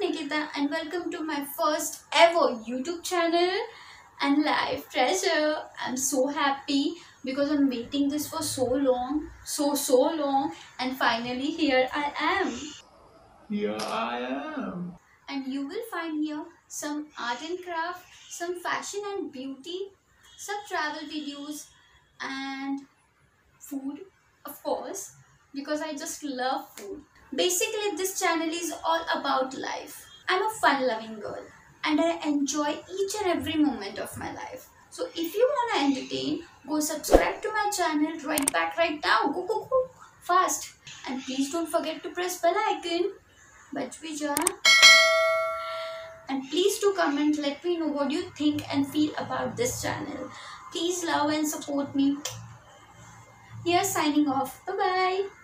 Nikita and welcome to my first ever YouTube channel N-Life Treasure. I'm so happy because I'm waiting this for so long, so so long and finally here I am. Here I am. And you will find here some art and craft, some fashion and beauty, some travel videos and food of course because I just love food. Basically, this channel is all about life. I'm a fun loving girl and I enjoy each and every moment of my life. So, if you want to entertain, go subscribe to my channel right back right now. Go, go, go fast. And please don't forget to press bell icon. Bach bhi. And please do comment, let me know what you think and feel about this channel. Please love and support me. Here signing off. Bye bye.